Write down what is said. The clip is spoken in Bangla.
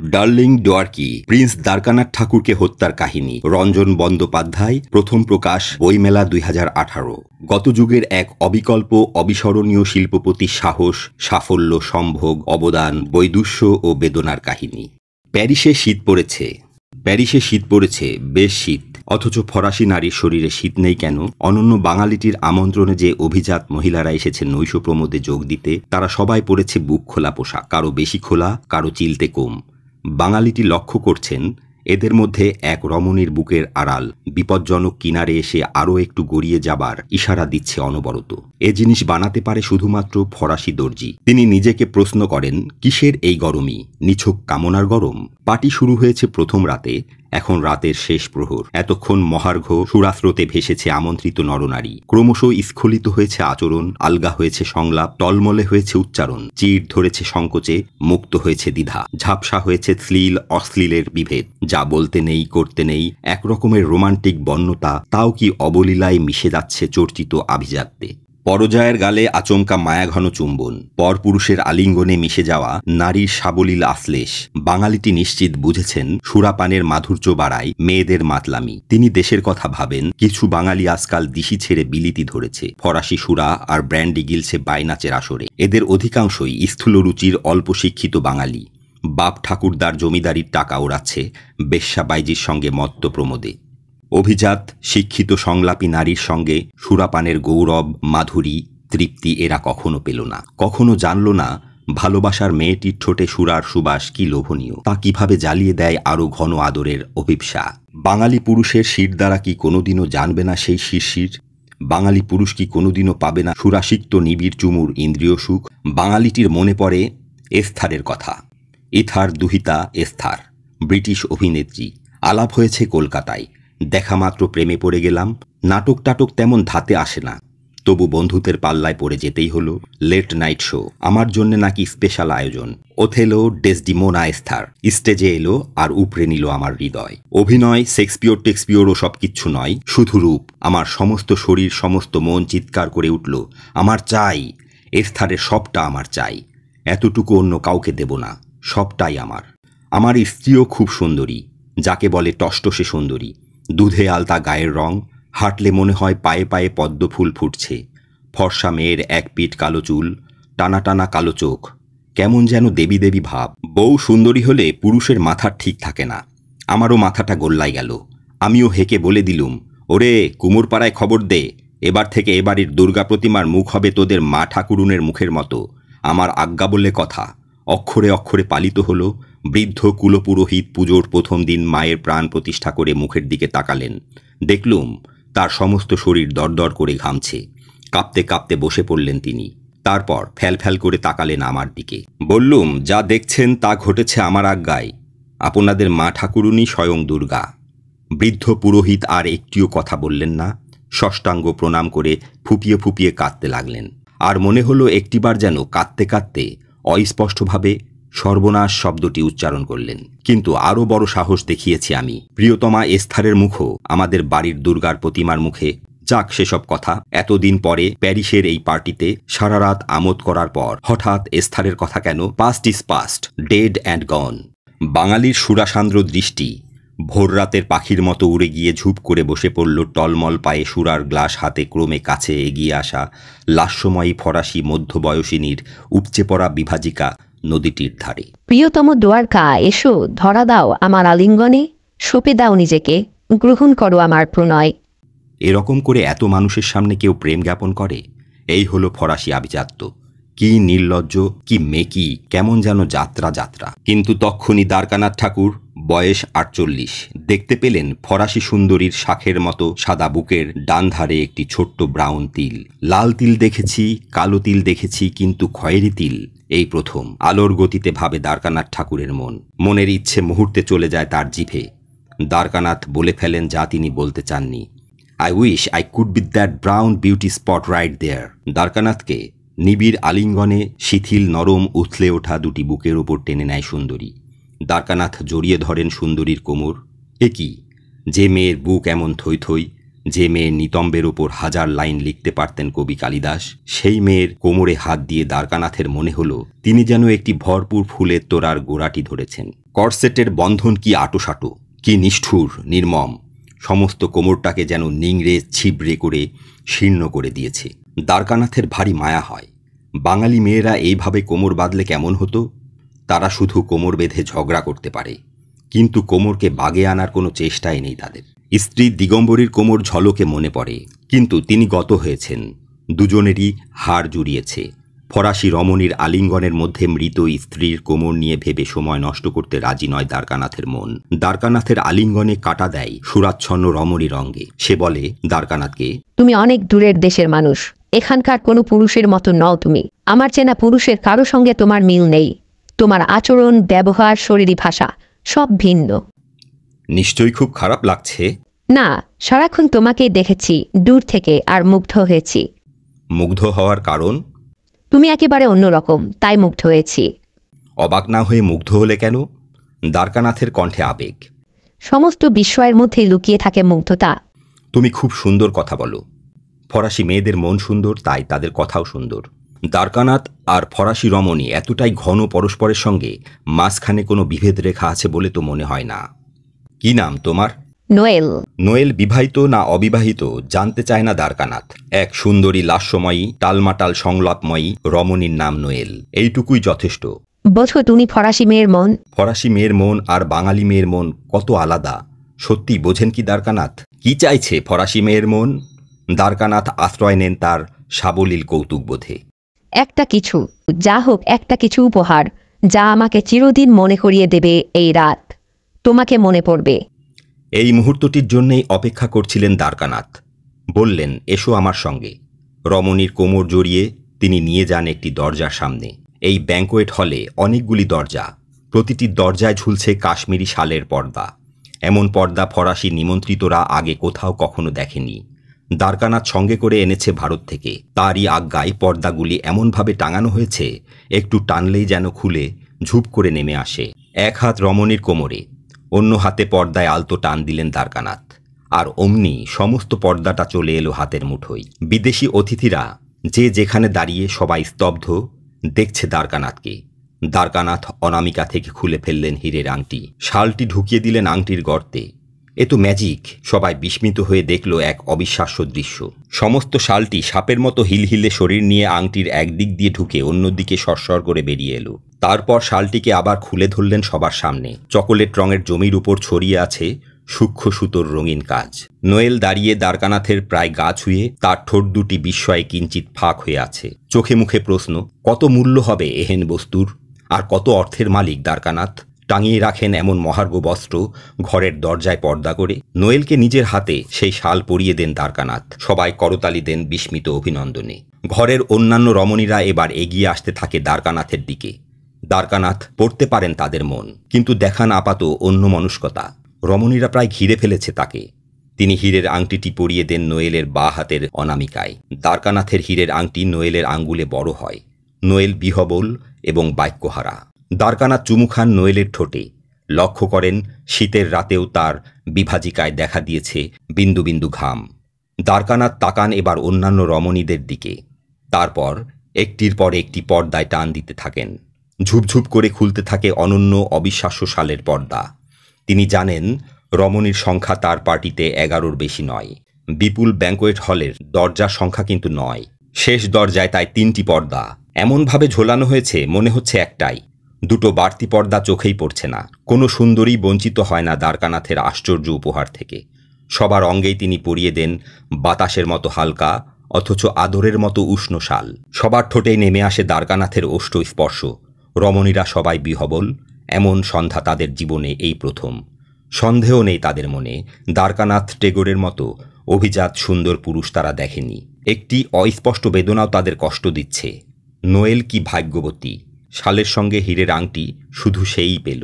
ডার্লিং ডোয়ার্কি, প্রিন্স দ্বারকানাথ ঠাকুরকে হত্যার কাহিনী, রঞ্জন বন্দ্যোপাধ্যায়, প্রথম প্রকাশ, বইমেলা দুই হাজার আঠারো। গত যুগের এক অবিকল্প, অবিস্মরণীয় শিল্পপতির সাহস, সাফল্য, সম্ভোগ, অবদান, বৈদুষ্য ও বেদনার কাহিনী। প্যারিসে শীত পড়েছে। প্যারিসে শীত পড়েছে, বেশ শীত। অথচ ফরাসি নারীর শরীরে শীত নেই কেন? অনন্য বাঙালিটির আমন্ত্রণে যে অভিজাত মহিলারা এসেছে নৈশ প্রমোদে যোগ দিতে, তারা সবাই পড়েছে বুক খোলা পোশাক, কারও বেশি খোলা, কারও চিলতে কম। বাঙালিটি লক্ষ্য করছেন, এদের মধ্যে এক রমণীর বুকের আড়াল, বিপজ্জনক কিনারে এসে আরও একটু গড়িয়ে যাবার ইশারা দিচ্ছে অনবরত। এ জিনিস বানাতে পারে শুধুমাত্র ফরাসি দর্জি। তিনি নিজেকে প্রশ্ন করেন, কিসের এই গরমই? নিছক কামনার গরম? পার্টি শুরু হয়েছে প্রথম রাতে, এখন রাতের শেষ প্রহর। এতক্ষণ মহার্ঘ সুরাস্রোতে ভেসেছে আমন্ত্রিত নরনারী। ক্রমশ স্খলিত হয়েছে আচরণ, আলগা হয়েছে সংলাপ, টলমলে হয়েছে উচ্চারণ। চির ধরেছে সংকোচে, মুক্ত হয়েছে দ্বিধা। ঝাপসা হয়েছে শ্লীল, অশ্লীলের বিভেদ। যা বলতে নেই, করতে নেই, একরকমের রোমান্টিক বন্যতা তাও কি অবলীলায় মিশে যাচ্ছে চর্চিত আভিজাত্যে? পরজয়ের গালে আচমকা মায়াঘন চুম্বন। পরপুরুষের আলিঙ্গনে মিশে যাওয়া নারীর সাবলীল আশ্লেষ। বাঙালিটি নিশ্চিত বুঝেছেন সুরাপানের মাধুর্য বাড়ায় মেয়েদের মাতলামি। তিনি দেশের কথা ভাবেন, কিছু বাঙালি আজকাল দিশি ছেড়ে বিলিতি ধরেছে। ফরাসি সুরা আর ব্র্যান্ডি গিলছে বাইনাচের আসরে। এদের অধিকাংশই স্থূলরুচির অল্প শিক্ষিত বাঙালি। বাপ ঠাকুরদার জমিদারির টাকা ওড়াচ্ছে বেশ্যাবাইজির সঙ্গে মত্ত প্রমোদে। অভিজাত, শিক্ষিত, সংলাপী নারীর সঙ্গে সুরাপানের গৌরব, মাধুরী, তৃপ্তি এরা কখনো পেল না। কখনো জানল না, ভালোবাসার মেয়েটির ঠোঁটে সুরার সুবাস কি লোভনীয়। তা কীভাবে জ্বালিয়ে দেয় আরও ঘন আদরের অভিপ্সা? বাঙালি পুরুষের শির দ্বারা কি কোনোদিনও জানবে না সেই শিরশির? বাঙালি পুরুষ কি কোনোদিনও পাবে না সুরাসিক্ত নিবিড় চুমুর ইন্দ্রিয় সুখ? বাঙালিটির মনে পড়ে এস্থারের কথা। ইথার দুহিতা এস্থার। ব্রিটিশ অভিনেত্রী। আলাপ হয়েছে কলকাতায়। দেখা মাত্র প্রেমে পড়ে গেলাম, নাটক টাটক তেমন ধাতে আসে না। তবু বন্ধুদের পাল্লায় পড়ে যেতেই হলো লেট নাইট শো, আমার জন্য নাকি স্পেশাল আয়োজন। ওথেলো ডেসডিমোনা এস্থার, স্টেজে এলো আর উপরে নিল আমার হৃদয়। অভিনয় শেক্সপিওর টেক্সপিওর ও সব কিচ্ছু নয়, শুধু রূপ। আমার সমস্ত শরীর, সমস্ত মন চিৎকার করে উঠল, আমার চাই, এস্থারের সবটা আমার চাই। এতটুকু অন্য কাউকে দেব না, সবটাই আমার। আমার স্ত্রীও খুব সুন্দরী, যাকে বলে টষ্টসে সুন্দরী। দুধে আলতা গায়ের রং, হাঁটলে মনে হয় পায়ে পায়ে পদ্ম ফুল ফুটছে। ফর্সা মেয়ের এক পিঠ কালো চুল, টানা টানা কালো চোখ। কেমন যেন দেবী দেবী ভাব। বউ সুন্দরী হলে পুরুষের মাথা ঠিক থাকে না। আমারও মাথাটা গোল্লাই গেল। আমিও হেকে বলে দিলুম, ওরে, কুমোরপাড়ায় খবর দে। এবার থেকে এবাড়ির দুর্গা প্রতিমার মুখ হবে তোদের মা ঠাকুরুনের মুখের মতো। আমার আজ্ঞা বললে কথা। অক্ষরে অক্ষরে পালিত হল বৃদ্ধ কুলপুরোহিত পুজোর প্রথম দিন মায়ের প্রাণ প্রতিষ্ঠা করে মুখের দিকে তাকালেন। দেখলুম, তার সমস্ত শরীর দরদর করে ঘামছে। কাঁপতে কাঁপতে বসে পড়লেন তিনি। তারপর ফ্যাল ফ্যাল করে তাকালেন আমার দিকে। বললুম, যা দেখছেন তা ঘটেছে আমার আজ্ঞায়। আপনাদের মা ঠাকুরুনি স্বয়ং দুর্গা। বৃদ্ধ পুরোহিত আর একটিও কথা বললেন না। ষষ্ঠাঙ্গ প্রণাম করে ফুপিয়ে ফুপিয়ে কাঁদতে লাগলেন। আর মনে হলো একটিবার যেন কাঁদতে কাঁদতে অস্পষ্টভাবে সর্বনাশ শব্দটি উচ্চারণ করলেন। কিন্তু আরও বড় সাহস দেখিয়েছি আমি। প্রিয়তমা এস্থারের মুখও আমাদের বাড়ির দুর্গার প্রতিমার মুখে। যাক সেসব কথা, এতদিন পরে প্যারিসের এই পার্টিতে সারা রাত আমোদ করার পর হঠাৎ এস্থারের কথা কেন past is past dead and gone বাঙালির সুরাসান্দ্র দৃষ্টি ভোর রাতের পাখির মতো উড়ে গিয়ে ঝুপ করে বসে পড়ল টলমল পায়ে সুরার গ্লাস হাতে ক্রমে কাছে এগিয়ে আসা লাস্যময়ী ফরাসি মধ্যবয়সিনীর উপচে পড়া বিভাজিকা নদীটির ধারে। প্রিয়তম দোয়ারকা এসো ধরা দাও আমার আলিঙ্গনে সঁপে দাও নিজেকে গ্রহণ করো আমার প্রণয়। এরকম করে এত মানুষের সামনে কেউ প্রেম জ্ঞাপন করে? এই হলো ফরাসি আভিজাত্য। কি নির্লজ্জ কি মেকি কেমন যেন যাত্রা যাত্রা। কিন্তু তক্ষণি দ্বারকানাথ ঠাকুর বয়স আটচল্লিশ। দেখতে পেলেন ফরাসি সুন্দরীর শাখের মতো সাদা বুকের ডান ধারে একটি ছোট্ট ব্রাউন তিল। লাল তিল দেখেছি, কালো তিল দেখেছি, কিন্তু খয়েরি তিল এই প্রথম। আলোর গতিতে ভাবে দ্বারকানাথ ঠাকুরের মন। মনের ইচ্ছে মুহূর্তে চলে যায় তার জিভে। দ্বারকানাথ বলে ফেলেন, যা তিনি বলতে চাননি। I wish I could be that brown beauty spot right there দ্বারকানাথকে নিবিড় আলিঙ্গনে শিথিল নরম উথলে ওঠা দুটি বুকের ওপর টেনে নেয় সুন্দরী। দ্বারকানাথ জড়িয়ে ধরেন সুন্দরীর কোমর। এ কি? যে মেয়ের বুক এমন থই থই যে মেয়ের নিতম্বের ওপর হাজার লাইন লিখতে পারতেন কবি কালিদাস, সেই মেয়ের কোমরে হাত দিয়ে দ্বারকানাথের মনে হল, তিনি যেন একটি ভরপুর ফুলের তোড়ার গোড়াটি ধরেছেন। করসেটের বন্ধন কি আটোসাটো, কি নিষ্ঠুর, নির্মম, সমস্ত কোমরটাকে যেন নিংড়ে ছিবড়ে করে শীর্ণ করে দিয়েছে। দ্বারকানাথের ভারী মায়া হয়। বাঙালি মেয়েরা এইভাবে কোমর বাঁধলে কেমন হতো? তারা শুধু কোমর বেঁধে ঝগড়া করতে পারে। কিন্তু কোমরকে বাগে আনার কোনো চেষ্টাই নেই তাদের। স্ত্রী দিগম্বরীর কোমর ঝলকে মনে পড়ে, কিন্তু তিনি গত হয়েছেন। দুজনেরই হাড় জুড়িয়েছে। ফরাসি রমণীর আলিঙ্গনের মধ্যে মৃত স্ত্রীর কোমর নিয়ে ভেবে সময় নষ্ট করতে রাজি নয় দ্বারকানাথের মন। দ্বারকানাথের আলিঙ্গনে কাটা দেয় সুরাচ্ছন্ন রমণীর অঙ্গে সে বলে, দ্বারকানাথকে তুমি অনেক দূরের দেশের মানুষ। এখানকার কোনো পুরুষের মতো নও তুমি। আমার চেনা পুরুষের কারও সঙ্গে তোমার মিল নেই। তোমার আচরণ ব্যবহার শরীরী ভাষা সব ভিন্ন। নিশ্চয়ই খুব খারাপ লাগছে। না সারাক্ষণ তোমাকেই দেখেছি দূর থেকে আর মুগ্ধ হয়েছি। মুগ্ধ হওয়ার কারণ? তুমি একেবারে অন্যরকম তাই মুগ্ধ হয়েছি। অবাক না হয়ে মুগ্ধ হলে কেন? দ্বারকানাথের কণ্ঠে আবেগ। সমস্ত বিস্ময়ের মধ্যে লুকিয়ে থাকে মুগ্ধতা। তুমি খুব সুন্দর কথা বলো। ফরাসি মেয়েদের মন সুন্দর তাই তাদের কথাও সুন্দর। দ্বারকানাথ আর ফরাসি রমণী এতটাই ঘন পরস্পরের সঙ্গে মাঝখানে কোনো বিভেদ রেখা আছে বলে তো মনে হয় না। কি নাম তোমার? নোয়েল। নোয়েল বিবাহিত না অবিবাহিত জানতে চায় না দ্বারকানাথ। এক সুন্দরী লাস্যময়ী টালমাটাল সংলাপময়ী রমণীর নাম নোয়েল। এইটুকুই যথেষ্ট। বোঝো তুমি ফরাসি মেয়ের মন? ফরাসি মেয়ের মন আর বাঙালি মেয়ের মন কত আলাদা। সত্যি বোঝেন কি দ্বারকানাথ? কি চাইছে ফরাসি মেয়ের মন? দ্বারকানাথ আশ্রয় নেন তার সাবলীল কৌতুক বোধে। একটা কিছু, যা হোক একটা কিছু উপহার, যা আমাকে চিরদিন মনে করিয়ে দেবে এই রাত। তোমাকে মনে পড়বে। এই মুহূর্তটির জন্যেই অপেক্ষা করছিলেন দ্বারকানাথ। বললেন, এসো আমার সঙ্গে। রমণীর কোমর জড়িয়ে তিনি নিয়ে যান একটি দরজার সামনে। এই ব্যাঙ্কোয়েট হলে অনেকগুলি দরজা। প্রতিটি দরজায় ঝুলছে কাশ্মীরি শালের পর্দা। এমন পর্দা ফরাসি নিমন্ত্রিতরা আগে কোথাও কখনো দেখেনি। দ্বারকানাথ সঙ্গে করে এনেছে ভারত থেকে। তারই আজ্ঞায় পর্দাগুলি এমনভাবে টাঙানো হয়েছে, একটু টানলেই যেন খুলে ঝুপ করে নেমে আসে। এক হাত রমণীর কোমরে, অন্য হাতে পর্দায় আলতো টান দিলেন দ্বারকানাথ। আর অমনি সমস্ত পর্দাটা চলে এলো হাতের মুঠোয়। বিদেশি অতিথিরা যে যেখানে দাঁড়িয়ে সবাই স্তব্ধ, দেখছে দ্বারকানাথকে। দ্বারকানাথ অনামিকা থেকে খুলে ফেললেন হীরের আংটি। শালটি ঢুকিয়ে দিলেন আংটির গর্তে। এ তো ম্যাজিক সবাই বিস্মিত হয়ে দেখল এক অবিশ্বাস্য দৃশ্য। সমস্ত শালটি সাপের মতো হিলহিলে শরীর নিয়ে আংটির একদিক দিয়ে ঢুকে অন্যদিকে সরসর করে বেরিয়ে এলো। তারপর শালটিকে আবার খুলে ধরলেন সবার সামনে। চকোলেট রঙের জমির উপর ছড়িয়ে আছে সূক্ষ্ম সুতোর রঙিন কাজ। নোয়েল দাঁড়িয়ে দ্বারকানাথের প্রায় গা ছুঁয়ে তার ঠোঁট দুটি বিস্ময়ে কিঞ্চিত ফাঁক হয়ে আছে। চোখে মুখে প্রশ্ন, কত মূল্য হবে এহেন বস্তুর? আর কত অর্থের মালিক দ্বারকানাথ? টাঙিয়ে রাখেন এমন মহার্ঘ বস্ত্র, ঘরের দরজায় পর্দা করে। নোয়েলকে নিজের হাতে সেই শাল পরিয়ে দেন দ্বারকানাথ সবাই করতালি দেন বিস্মিত অভিনন্দনে। ঘরের অন্যান্য রমণীরা এবার এগিয়ে আসতে থাকে দ্বারকানাথের দিকে। দ্বারকানাথ পড়তে পারেন তাদের মন, কিন্তু দেখান আপাত অন্য মনস্কতা। রমণীরা প্রায় ঘিরে ফেলেছে তাকে। তিনি হীরের আংটিটি পরিয়ে দেন নোয়েলের বা হাতের অনামিকায়। দ্বারকানাথের হীরের আংটি নোয়েলের আঙ্গুলে বড় হয়। নোয়েল বিহবল এবং বাক্যহারা। দ্বারকানাথ চুমু খান নোয়েলের ঠোঁটে। লক্ষ্য করেন, শীতের রাতেও তার বিভাজিকায় দেখা দিয়েছে বিন্দু বিন্দু ঘাম। দ্বারকানাথ তাকান এবার অন্যান্য রমণীদের দিকে। তারপর একটির পর একটি পর্দায় টান দিতে থাকেন। ঝুপঝুপ করে খুলতে থাকে অনন্য অবিশ্বাস্য সালের পর্দা। তিনি জানেন, রমণীর সংখ্যা তার পার্টিতে এগারোর বেশি নয়। বিপুল ব্যাঙ্কোয়েট হলের দরজার সংখ্যা কিন্তু নয়। শেষ দরজায় তাই তিনটি পর্দা। এমনভাবে ঝোলানো হয়েছে, মনে হচ্ছে একটাই। দুটো বাড়তি পর্দা চোখেই পড়ছে না। কোনো সুন্দরী বঞ্চিত হয় না দ্বারকানাথের আশ্চর্য উপহার থেকে। সবার অঙ্গেই তিনি পরিয়ে দেন বাতাসের মতো হালকা, অথচ আদরের মতো উষ্ণ শাল। সবার ঠোঁটেই নেমে আসে দ্বারকানাথের ওষ্ঠ স্পর্শ। রমণীরা সবাই বিহবল, এমন সন্ধ্যা তাদের জীবনে এই প্রথম। সন্দেহ নেই তাদের মনে, দ্বারকানাথ টেগোরের মতো অভিজাত সুন্দর পুরুষ তারা দেখেনি। একটি অস্পষ্ট বেদনাও তাদের কষ্ট দিচ্ছে। নোয়েল কি ভাগ্যবতী! শালের সঙ্গে হীরের আংটি শুধু সেই পেল।